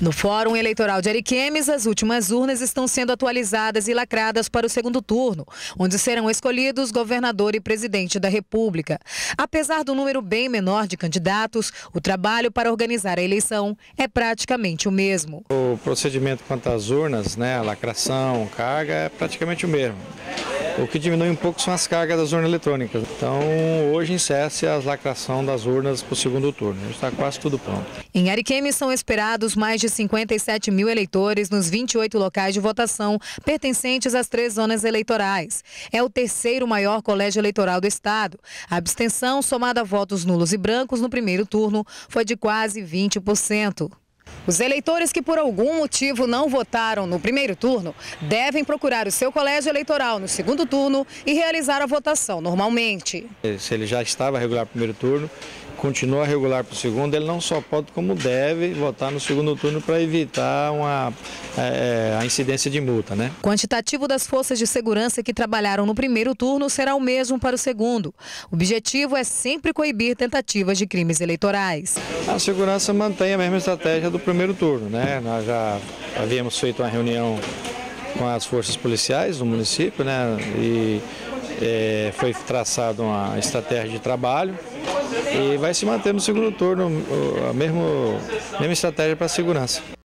No Fórum Eleitoral de Ariquemes, as últimas urnas estão sendo atualizadas e lacradas para o segundo turno, onde serão escolhidos governador e presidente da República. Apesar do número bem menor de candidatos, o trabalho para organizar a eleição é praticamente o mesmo. O procedimento quanto às urnas, né, a lacração, carga, é praticamente o mesmo. O que diminui um pouco são as cargas das urnas eletrônicas. Então, hoje encerra-se a lacração das urnas para o segundo turno. Está quase tudo pronto. Em Ariquemes são esperados mais de 57 mil eleitores nos 28 locais de votação pertencentes às três zonas eleitorais. É o terceiro maior colégio eleitoral do estado. A abstenção, somada a votos nulos e brancos no primeiro turno, foi de quase 20%. Os eleitores que por algum motivo não votaram no primeiro turno devem procurar o seu colégio eleitoral no segundo turno e realizar a votação normalmente. Se ele já estava regular no primeiro turno, continua regular para o segundo, ele não só pode, como deve, votar no segundo turno para evitar uma, é, a incidência de multa. Né? O quantitativo das forças de segurança que trabalharam no primeiro turno será o mesmo para o segundo. O objetivo é sempre coibir tentativas de crimes eleitorais. A segurança mantém a mesma estratégia do primeiro turno. Né? Nós já havíamos feito uma reunião com as forças policiais do município né? e é, foi traçada uma estratégia de trabalho e vai se manter no segundo turno a mesma, mesma estratégia para a segurança.